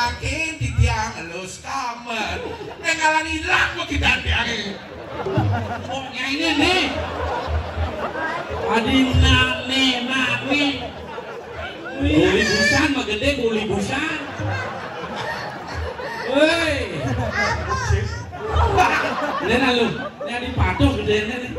makin di tiang halus kamar nengalan hilang kok kita tiangnya pokoknya ini nih adina nih nak nih buli busan mah gede buli busan? Woi. Ini lalu ini di patok gede nih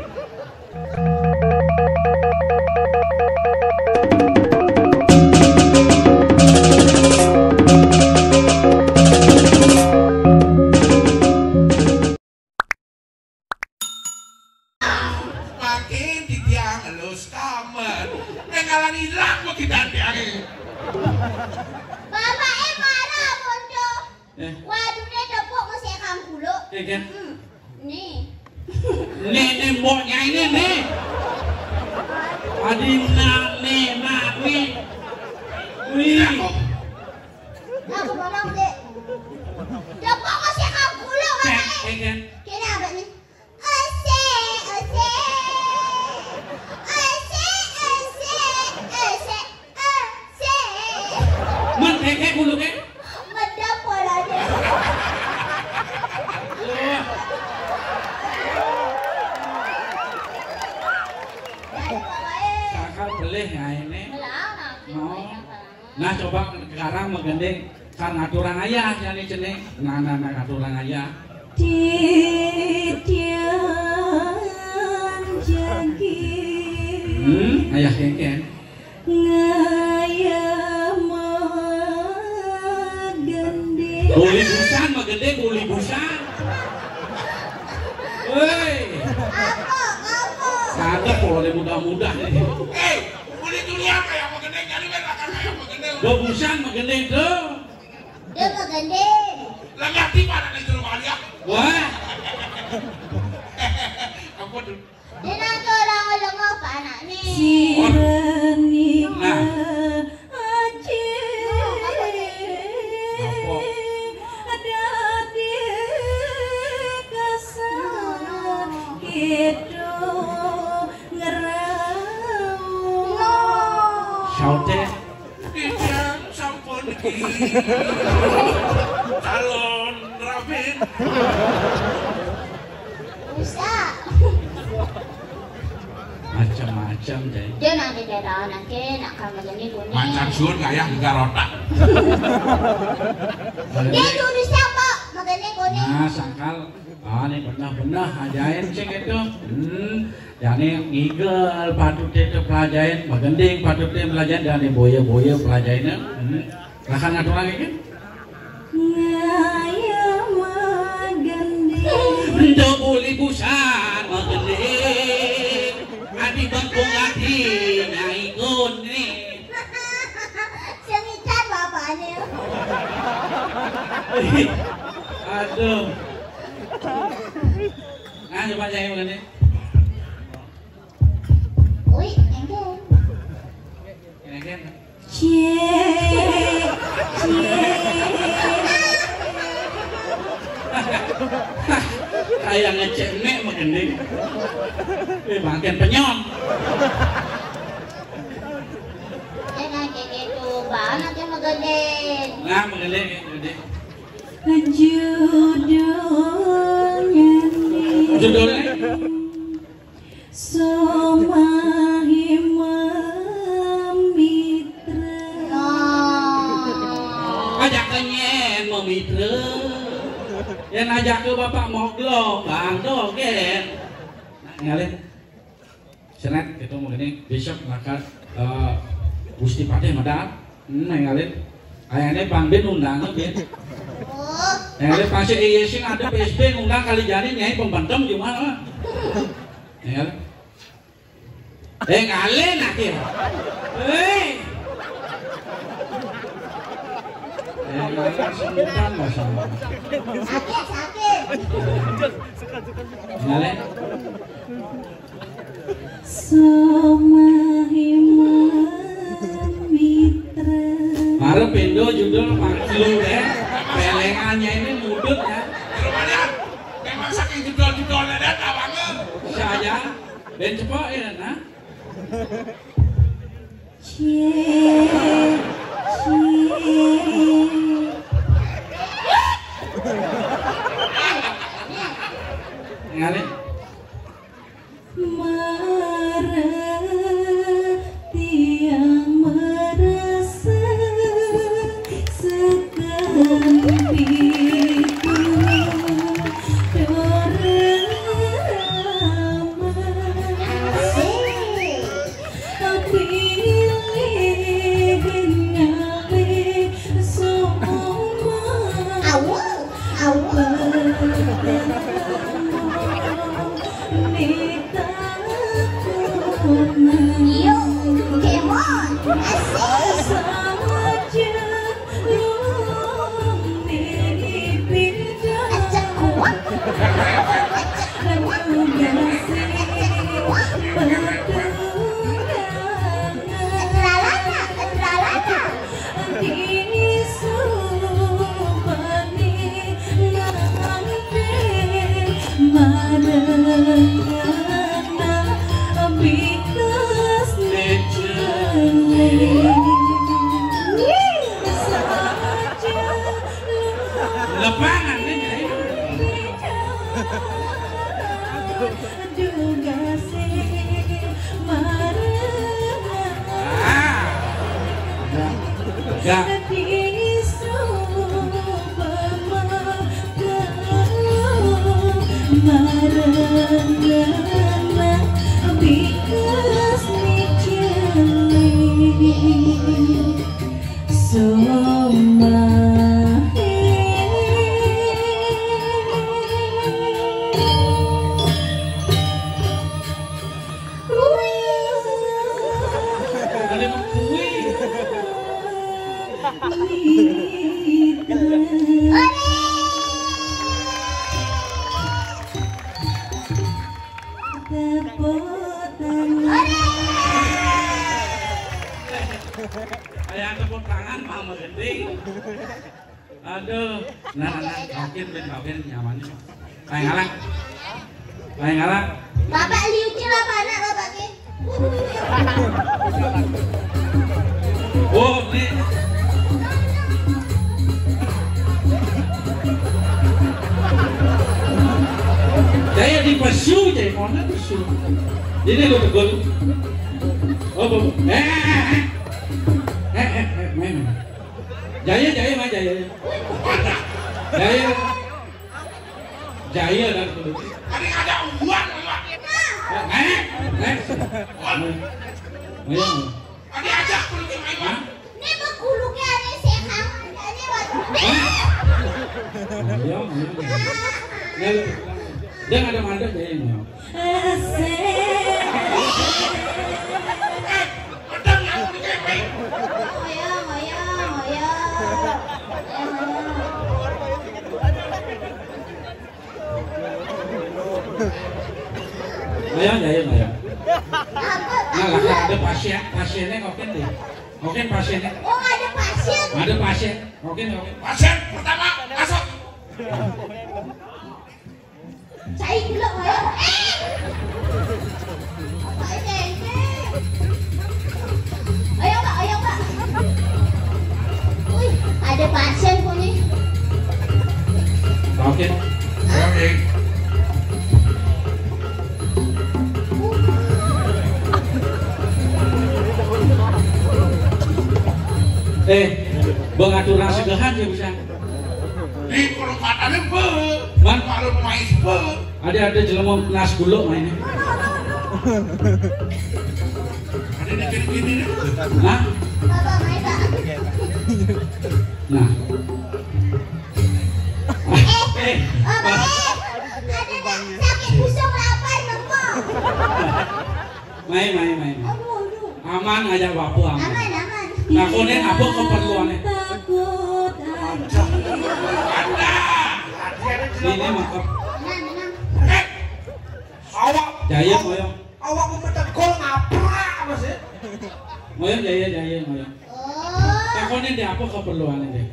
Nah nah nah turang ayah. Titian jagi Hmm, ayah kengken. ngayamagandi Buli busan mah gede buli busan. Woi, Apa? Apa? kagak boleh mudah-mudah ini. eh boleh dunia kayak gede nyari mereka kayak mau gede Dua busan mah gede tuh. Dia bergandeng. Lah ngerti mana Macam-macam deh. Dia nanti daerah nanti nak kamu jadi kuning. macam sur kayak enggak rotak Dia tulis siapa? Makanya kuning. Nah, sangkal ah ini benar-benar ajain sih gitu. Hmm, jadi ngigel patut itu pelajain, magending patut itu pelajain dan boya-boya pelajainnya. Hmm. Lakan ngatur lagi kan? ngayamagandi Ndo buli busan Aduh. Nah, coba nyai magending. Wih, enggak. Ini kan. cie Kayak ngecek nek magending. Eh, makin penyom. Dia nanti gitu. Banget dia magandeng. Nah, magending gede. Judulnya Judulnya Somahima Mitra Oh. ajak kenyen mau mitra yang ajak ke bapak moglo bang dogen nah, ngalin senet itu mau gini besok makan uh, gusti pade madal hmm, ngalin ayahnya bang ben undang ngalin pasti iya sih ada PSB undang kali jadi nyai pembentem gimana ngalin eh ngalin akhir eh Eh, sakit. Ngalin. Somahima Mitra Mare pendo judul maklu ya. Pelengannya ini mudut ya. Kalian memang saking judul-judulnya dan awalnya Saya ben cepok ya nah. Cie Cie Ayah tepuk tangan mama gede. Aduh, nah nah mungkin ben ben nyaman. Paling ngalah. Paling ngalah. Bapak liukin apa anak bapak ke? Oh. Jaya di pasu, jaya mana pasu? Ini lo tegol. Oh, bu. Eh, eh, eh, eh, eh, eh, main. Jaya, jaya, main jaya. Jaya. Jaya dan. Ada ada uang. Eh, naik, naik. Ada aja kudu ke main. Hah? Ini berkuluknya ada sehat. Ini waktu. Dia nggak ada. Pedang yang kudu Ayo, jaya, ayo. Apa? Nah, lah ada pasien, pasiennya ngokin deh. Ngokin pasiennya. Oh ada pasien. Ada pasien. Ngokin, ngokin. Pasien pertama masuk. Dulu moyo. Eh. Ayo pak, ayo pak. Wih, ada pasien kok nih. Ngokin. Oke. Eh, bengaturan segahan ya bisa. Di perumahannya be. Man. Kalau main be. Ada ada jelema nas gulung mainnya. Ada di gini-gini. nih. Nah, Bapak nah. Eh, Eh, Bapak, ada sakit busuk lapar nempel. main main main. Aman aja bapu aman. Nah, konen apa keperluannya? takut. Ini maka Tenang, tenang. Eh. Awak. jaya moyo. Awak memetak gol ngaprak sih? Moyo jaya jaya moyo. Oh, Nah, konen dia apa keperluannya deh?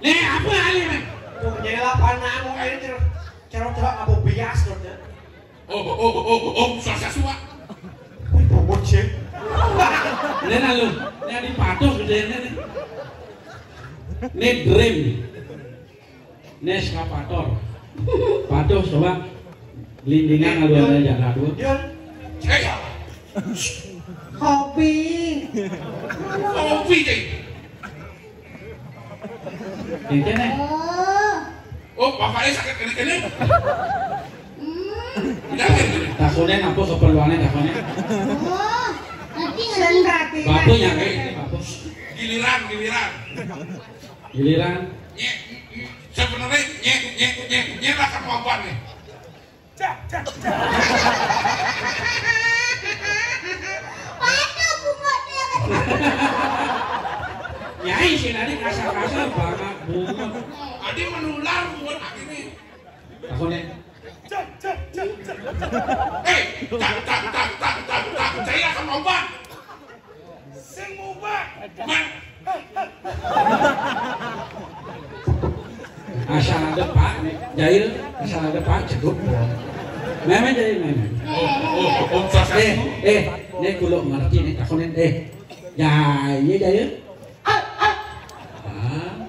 Nih, apa ali nih? Tuh nyela panang ini cerot cerot cerot apa bias cerotnya. Oh, oh, oh, oh, oh, suara. Bobot sih. Ini lalu, ini di patok gede nih. Ini dream. Ini eskapator. Patok coba. Lindingan lalu ada jaga dua. Yun, Eh, kopi. kopi deh. Ini nih. oh. Oh, bapaknya sakit. Hmm. Udah kene. Takutnya apa keperluannya takutnya? Nanti, nanti. Bapu nyampe ini bapu. Giliran, giliran. Giliran. Nye, sebenarnya nye, nye, nye, nye lah kemampuan nih. Mana bunganya? Nyai sih tadi kasar-kasar banget bunga. Tadi menular buat akhirnya. Takutnya. Eh, tak, tak, tak, tak, saya kemampuan. Sing mubah. Man, Asal ada pak Asal ada pak cukup. Memang jair memang. Eh, eh, ini kulo ngerti nih takutnya. Eh, jaya jaya. Ah,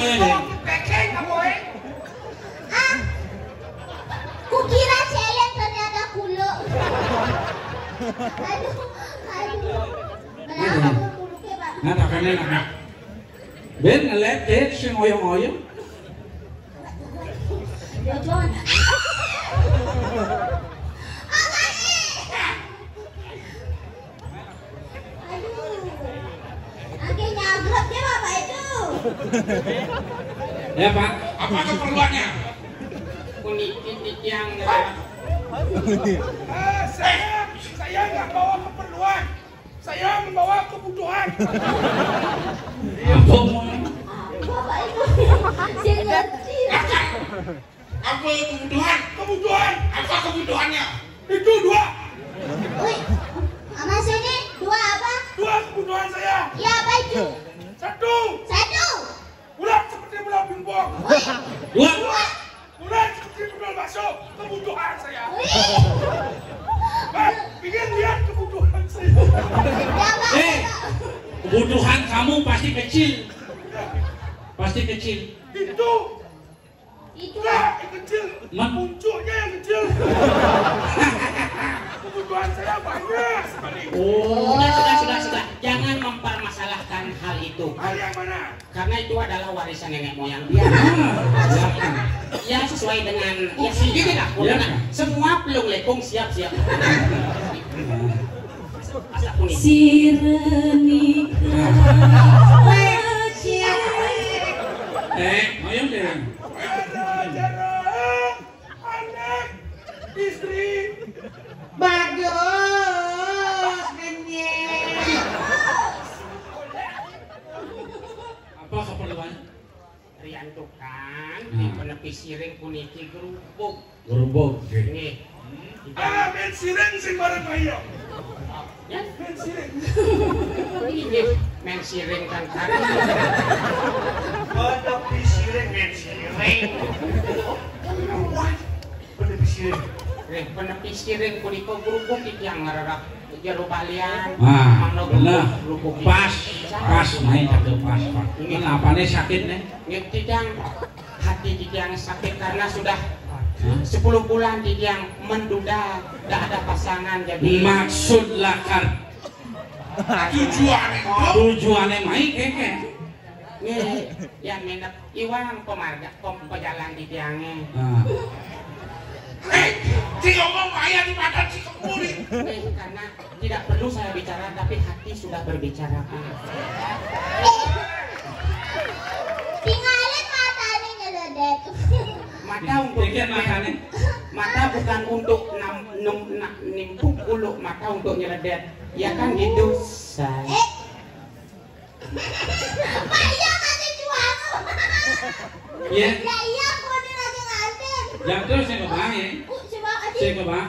Eh. Ah, kukira celeng ternyata kulo. Nah. Ben ngelet jahit sing oyong-oyong. Jojon. Aduh. Akhirnya agrab dia bapak itu. Ya, Pak. Apa keperluannya? Kunikit yang Ah, saya, saya nggak bawa keperluan. Saya membawa kebutuhan. Bapak itu. Saya ngerti. Apa kebutuhan? Kebutuhan. Apa kebutuhannya? Itu dua. Wih, sama sini dua apa? Dua kebutuhan saya. Ya apa itu? Satu, Satu. Dua. seperti bakso. Kebutuhan saya. Mas, lihat kebutuhan saya. Eh. Kebutuhan kamu pasti kecil. Pasti kecil. Itu, yang kecil. Puncuknya yang kecil. kebutuhan saya banyak sekali. Oh. Mempermasalahkan hal itu. Hal yang mana? Karena itu adalah warisan nenek moyang dia. Silakan. Ya sesuai dengan ya sendiri lah. Ya. Nah, Semua pelung lekung siap-siap. Kuning. Sirenika Eh, oyong deh. Jarang, anak, istri, Bagus, Nenek. Apa keperluan? Rian tuh kan, Penepi siring kuniki gerubuk. Gerubuk. Nih. ah, men sireng sing bareng ayo. Ya, Men sireng. ini men siring kan kan. Penepi siring men siring. Penepi siring. Nih, penepi siring kuniko gerubuk iki yang ngararak jero balian. Ah, iki. Pas, pas main satu pas. Kenapa nih sakit nih? Nih, tidang hati tidang sakit karena sudah 10 bulan tidang menduda, tidak ada pasangan jadi Maksud lakar. Tujuan tujuannya main keke. nih yang minat iwan pemarga pem pejalan di tiangnya. Ah, Eh, si ngomong ayah di badan si kemuri. nih karena tidak perlu saya bicara tapi hati sudah berbicara nyeledek. mata untuk makannya. mata bukan untuk nam, num, na, nimpuk ulu mata untuk nyeledet ya kan gitu say Eh. Pak iya kasih jual. Iya. Ya iya kok dia lagi nganten. Yang terus saya kebang ya. Ku coba Saya kebang.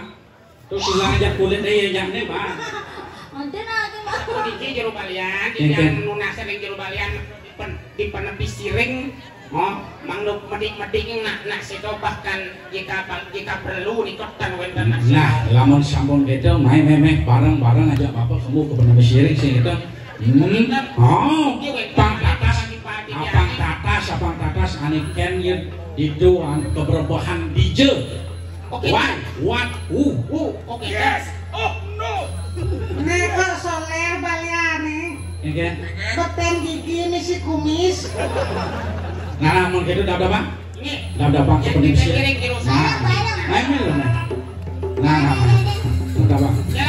Terus hilang aja kulit deh yang nih bang. Nganten lagi mah. Iki jero balian, Enten. yang nunasan yang jero balian pen, di penepi siring, oh, mangnuk medik-medik nak nak sedo bahkan jika jika perlu dikotan wenten nak Nah, lamun sampun gitu, main main main bareng bareng aja bapak kamu ke benar siring sih gitu. Hmm, oh, pang tatas, apang tatas, apang tatas, ane ken yun itu an keberbahan DJ. Oke. What, what, uh, Uh, oke. Yes. Oh, no. Nego soler baliane, ya kan? beten gigi ini si kumis. Nah, lamun gitu dah bang, dah dah bang benar kita siring. kiring jero Nah, saya. main main loh, nah, nah, nah,